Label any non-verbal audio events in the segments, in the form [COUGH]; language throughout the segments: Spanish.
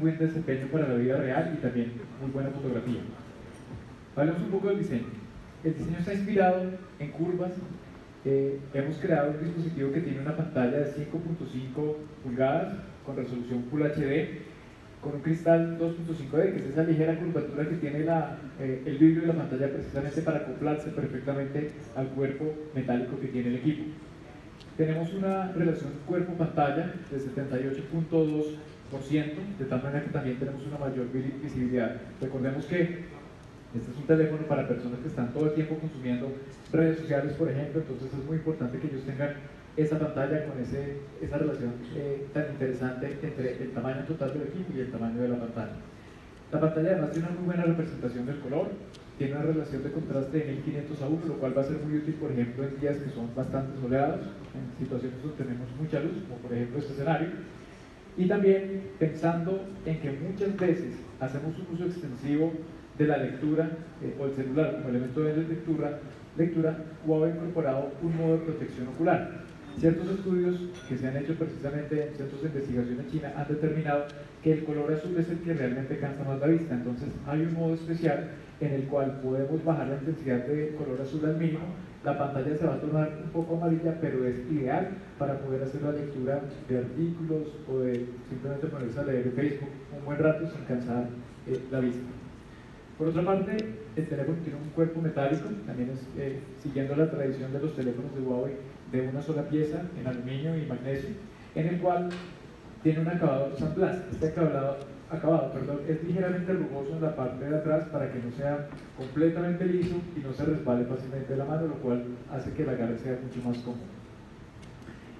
buen desempeño para la vida real y también muy buena fotografía. Hablemos un poco del diseño. El diseño está inspirado en curvas. Eh, hemos creado un dispositivo que tiene una pantalla de 5.5 pulgadas con resolución Full HD con un cristal 2.5D, que es esa ligera curvatura que tiene la, eh, el vidrio de la pantalla precisamente para acoplarse perfectamente al cuerpo metálico que tiene el equipo. Tenemos una relación cuerpo-pantalla de 78.2%, de tal manera que también tenemos una mayor visibilidad. Recordemos que este es un teléfono para personas que están todo el tiempo consumiendo redes sociales, por ejemplo, entonces es muy importante que ellos tengan esa pantalla con ese, esa relación eh, tan interesante entre el tamaño total del equipo y el tamaño de la pantalla. La pantalla además tiene una muy buena representación del color, tiene una relación de contraste de 1500 a 1, lo cual va a ser muy útil, por ejemplo, en días que son bastante soleados, en situaciones donde tenemos mucha luz, como por ejemplo este escenario. Y también pensando en que muchas veces hacemos un uso extensivo de la lectura eh, o el celular como elemento de lectura, lectura, Huawei ha incorporado un modo de protección ocular. Ciertos estudios que se han hecho precisamente en centros de investigación en China han determinado que el color azul es el que realmente cansa más la vista. Entonces hay un modo especial en el cual podemos bajar la intensidad de color azul al mínimo. La pantalla se va a tornar un poco amarilla, pero es ideal para poder hacer la lectura de artículos o de simplemente ponerse a leer Facebook un buen rato sin cansar eh, la vista. Por otra parte, el teléfono tiene un cuerpo metálico, también es eh, siguiendo la tradición de los teléfonos de Huawei de una sola pieza en aluminio y magnesio, en el cual tiene un acabado Sunblast. Este acabado, acabado perdón, es ligeramente rugoso en la parte de atrás para que no sea completamente liso y no se resbale fácilmente la mano, lo cual hace que la agarre sea mucho más cómodo.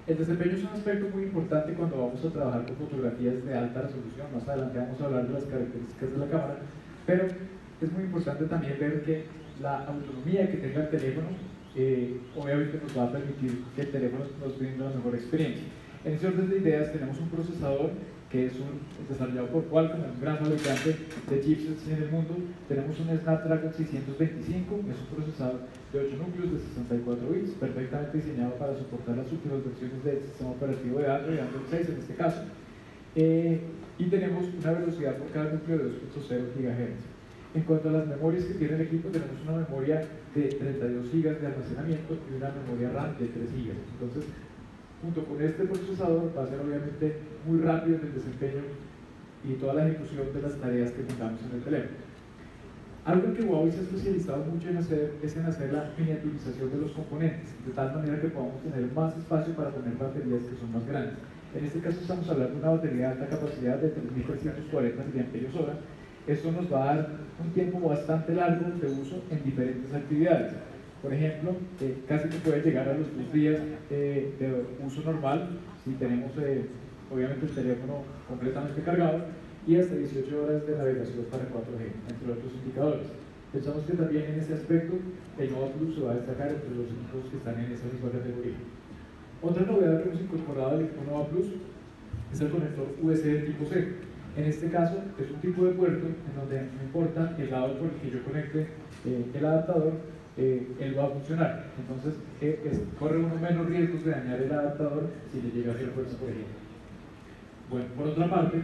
El desempeño es un aspecto muy importante cuando vamos a trabajar con fotografías de alta resolución. Más adelante vamos a hablar de las características de la cámara, pero es muy importante también ver que la autonomía que tenga el teléfono eh, obviamente nos va a permitir que el teléfono nos brinda una mejor experiencia. En ese orden de ideas tenemos un procesador que es un, desarrollado por Qualcomm, un gran fabricante de chipsets en el mundo. Tenemos un Snapdragon 625, es un procesador de 8 núcleos de 64 bits, perfectamente diseñado para soportar las últimas versiones del sistema operativo de Android, Android 6 en este caso. Eh, y tenemos una velocidad por cada núcleo de 2.0 GHz. En cuanto a las memorias que tiene el equipo, tenemos una memoria de 32 GB de almacenamiento y una memoria RAM de 3 GB. Entonces, junto con este procesador va a ser obviamente muy rápido en el desempeño y toda la ejecución de las tareas que tengamos en el teléfono. Algo que Huawei se ha especializado mucho en hacer es en hacer la miniaturización de los componentes, de tal manera que podamos tener más espacio para poner baterías que son más grandes. En este caso estamos hablando de una batería de alta capacidad de 3340 mAh esto nos va a dar un tiempo bastante largo de uso en diferentes actividades. Por ejemplo, eh, casi que puede llegar a los dos días eh, de uso normal si tenemos eh, obviamente el teléfono completamente cargado y hasta 18 horas de navegación para 4G, entre otros indicadores. Pensamos que también en ese aspecto el Nova Plus se va a destacar entre los equipos que están en esa misma categoría. Otra novedad que hemos incorporado al equipo Nova Plus es el conector USB tipo C. En este caso es un tipo de puerto en donde no importa el lado por el que yo conecte el adaptador, eh, él va a funcionar. Entonces corre uno menos riesgos de dañar el adaptador si le llega a hacer fuerza por. Bueno, por otra parte,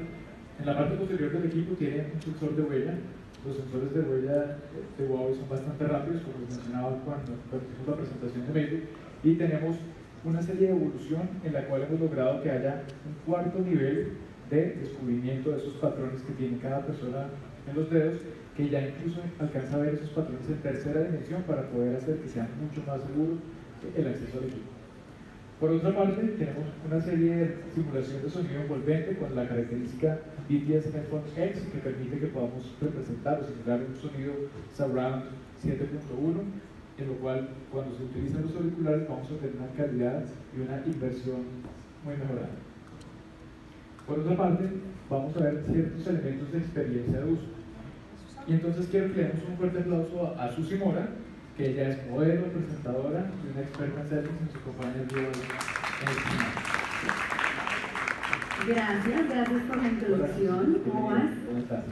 en la parte posterior del equipo tiene un sensor de huella. Los sensores de huella de Huawei son bastante rápidos, como les mencionaba cuando, hicimos la presentación de medio, y tenemos una serie de evolución en la cual hemos logrado que haya un cuarto nivel de descubrimiento de esos patrones que tiene cada persona en los dedos, que ya incluso alcanza a ver esos patrones en tercera dimensión para poder hacer que sea mucho más seguro el acceso al equipo. Por otra parte, tenemos una serie de simulación de sonido envolvente con la característica BTS Headphones X que permite que podamos representar o simular un sonido surround 7.1 en lo cual cuando se utilizan los auriculares vamos a tener una calidad y una inversión muy mejorada. Por otra parte, vamos a ver ciertos elementos de experiencia de uso. Y entonces quiero que le demos un fuerte aplauso a, Susi Mora, que ella es modelo, presentadora y una experta en servicios en su compañía de Gracias, gracias por la introducción. ¿Cómo vas? ¿Cómo estás?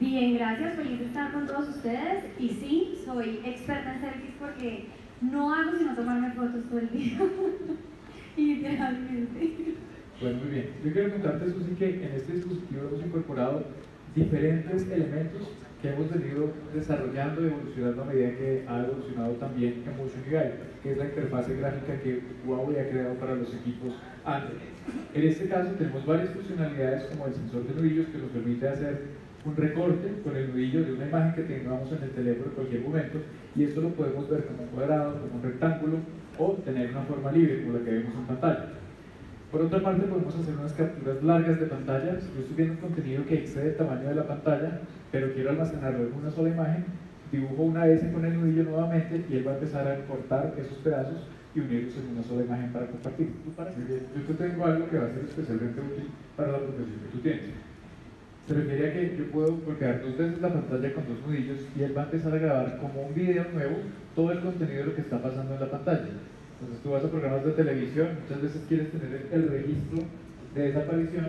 Bien, gracias, feliz de estar con todos ustedes. Y sí, soy experta en selfies porque no hago sino tomarme fotos todo el día. [LAUGHS] Literalmente. Bueno, muy bien. Yo quiero contarte, Susi, que en este dispositivo hemos incorporado diferentes elementos que hemos venido desarrollando y evolucionando a medida que ha evolucionado también Emotion UI, que es la interfase gráfica que Huawei ha creado para los equipos Android. En este caso tenemos varias funcionalidades como el sensor de nudillos que nos permite hacer un recorte con el nudillo de una imagen que tengamos en el teléfono en cualquier momento y esto lo podemos ver como un cuadrado, como un rectángulo o tener una forma libre como la que vemos en pantalla. Por otra parte, podemos hacer unas capturas largas de pantalla. Si yo estoy viendo un contenido que excede el tamaño de la pantalla, pero quiero almacenarlo en una sola imagen, dibujo una S con el nudillo nuevamente y él va a empezar a cortar esos pedazos y unirlos en una sola imagen para compartir. Yo te tengo algo que va a ser especialmente útil para la profesión que tú tienes. Se refiere a que yo puedo golpear dos veces la pantalla con dos nudillos y él va a empezar a grabar como un video nuevo todo el contenido de lo que está pasando en la pantalla. Entonces tú vas a programas de televisión, muchas veces quieres tener el registro de esa aparición,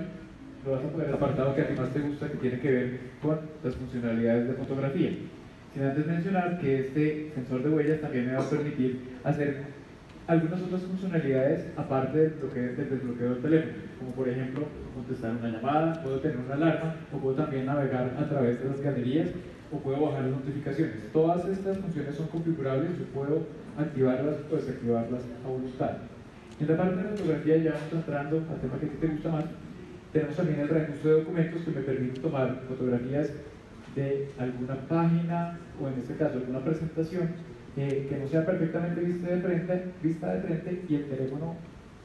lo vas a poner apartado que a ti más te gusta, que tiene que ver con las funcionalidades de fotografía. Sin antes mencionar que este sensor de huellas también me va a permitir hacer algunas otras funcionalidades aparte del, del desbloqueo del teléfono, como por ejemplo contestar una llamada, puedo tener una alarma o puedo también navegar a través de las galerías o puedo bajar las notificaciones. Todas estas funciones son configurables, yo puedo activarlas o desactivarlas a voluntad. En la parte de fotografía ya entrando al tema que te gusta más. Tenemos también el reajuste de documentos que me permite tomar fotografías de alguna página o en este caso alguna presentación que no sea perfectamente vista de frente, vista de frente y el teléfono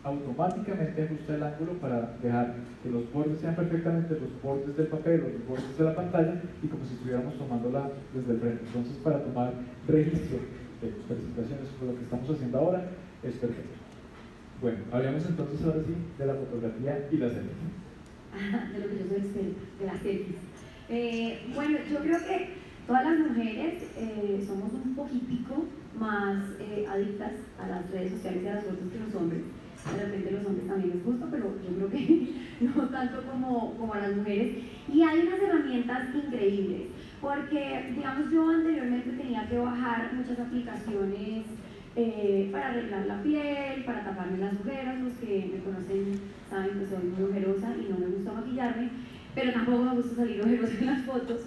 automáticamente ajusta el ángulo para dejar que los bordes sean perfectamente los bordes del papel o los bordes de la pantalla y como si estuviéramos tomándola desde el frente. Entonces, para tomar registro de las presentaciones lo que estamos haciendo ahora, es perfecto. Bueno, hablamos entonces ahora sí de la fotografía y las selfies. [LAUGHS] de lo que yo soy experta, de las selfies. Eh, bueno, yo creo que todas las mujeres eh, somos un poquitico más eh, adictas a las redes sociales y a las fotos que los hombres. De repente los hombres también les gusta, pero yo creo que [LAUGHS] no tanto como, como a las mujeres. Y hay unas herramientas increíbles, porque digamos yo anteriormente tenía que bajar muchas aplicaciones eh, para arreglar la piel, para taparme las ojeras, los que me conocen saben que soy muy ojerosa y no me gusta maquillarme, pero tampoco me gusta salir ojerosa en las fotos.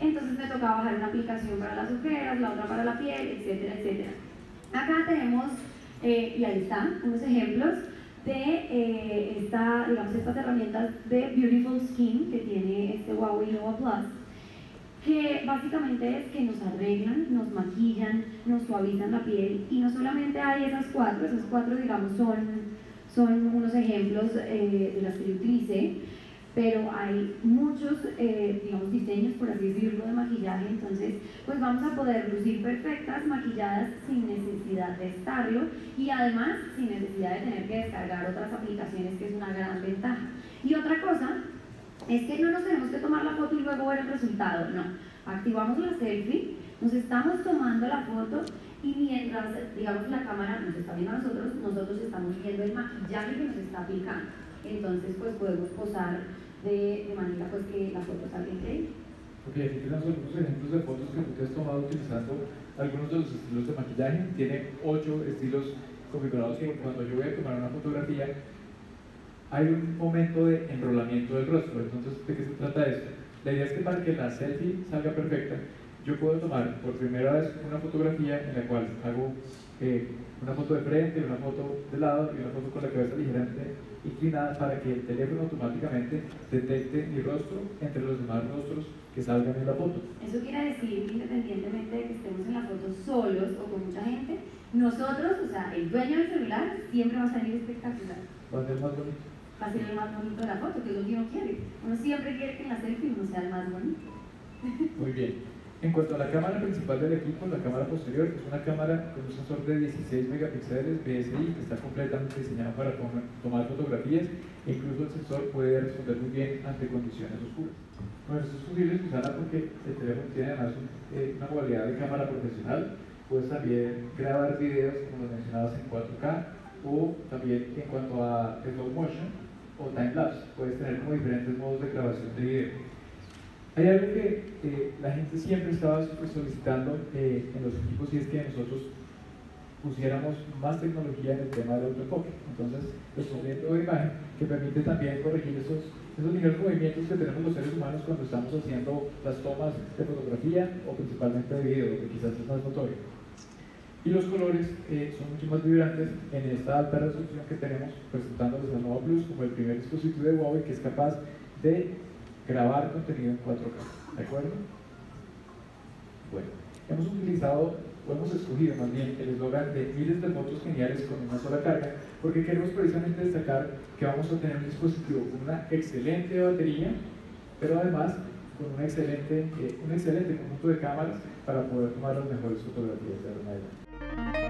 Entonces me tocaba bajar una aplicación para las ojeras, la otra para la piel, etcétera, etcétera. Acá tenemos eh, y ahí están unos ejemplos de eh, esta, digamos, estas herramientas de Beautiful Skin que tiene este Huawei Nova Plus, que básicamente es que nos arreglan, nos maquillan, nos suavizan la piel y no solamente hay esas cuatro, esas cuatro digamos son, son unos ejemplos eh, de las que yo utilicé, pero hay muchos, eh, digamos, diseños, por así decirlo, de maquillaje, entonces, pues vamos a poder lucir perfectas, maquilladas, sin necesidad de estarlo, y además sin necesidad de tener que descargar otras aplicaciones, que es una gran ventaja. Y otra cosa, es que no nos tenemos que tomar la foto y luego ver el resultado, no. Activamos la selfie, nos estamos tomando la foto, y mientras, digamos, la cámara nos está viendo a nosotros, nosotros estamos viendo el maquillaje que nos está aplicando. Entonces, pues podemos posar de, de manera pues que la foto salga increíble. Ok, aquí tenemos algunos ejemplos de fotos que tú has tomado utilizando algunos de los estilos de maquillaje. Tiene ocho estilos configurados que cuando yo voy a tomar una fotografía hay un momento de enrolamiento del rostro. Entonces, ¿de qué se trata esto? La idea es que para que la selfie salga perfecta, yo puedo tomar por primera vez una fotografía en la cual hago eh, una foto de frente, una foto de lado y una foto con la cabeza ligeramente inclinada para que el teléfono automáticamente detecte mi rostro entre los demás rostros que salgan en la foto. Eso quiere decir, independientemente de que estemos en la foto solos o con mucha gente, nosotros, o sea, el dueño del celular siempre va a salir espectacular. Va a ser más bonito. Va a ser el más bonito de la foto, que es lo que uno quiere. Uno siempre quiere que en la selfie uno sea el más bonito. Muy bien. En cuanto a la cámara principal del equipo, la cámara posterior es una cámara con un sensor de 16 megapíxeles BSI que está completamente diseñado para tomar fotografías e incluso el sensor puede responder muy bien ante condiciones oscuras. Bueno, esto es posible usarla porque el teléfono tiene además eh, una modalidad de cámara profesional. Puedes también grabar videos como los mencionados en 4K o también en cuanto a slow motion o time lapse. Puedes tener como diferentes modos de grabación de video. Hay algo que la gente siempre estaba solicitando eh, en los equipos y es que nosotros pusiéramos más tecnología en el tema del autoenfoque. Entonces, les pondré de imagen que permite también corregir esos, esos de movimientos que tenemos los seres humanos cuando estamos haciendo las tomas de fotografía o principalmente de video, que quizás es más notorio. Y los colores eh, son mucho más vibrantes en esta alta resolución que tenemos presentándoles la Nova Plus como el primer dispositivo de Huawei que es capaz de grabar contenido en 4K. ¿De acuerdo? Bueno, hemos utilizado, o hemos escogido más bien, el eslogan de miles de fotos geniales con una sola carga, porque queremos precisamente destacar que vamos a tener un dispositivo con una excelente batería, pero además con un excelente, eh, un excelente conjunto de cámaras para poder tomar las mejores fotografías de la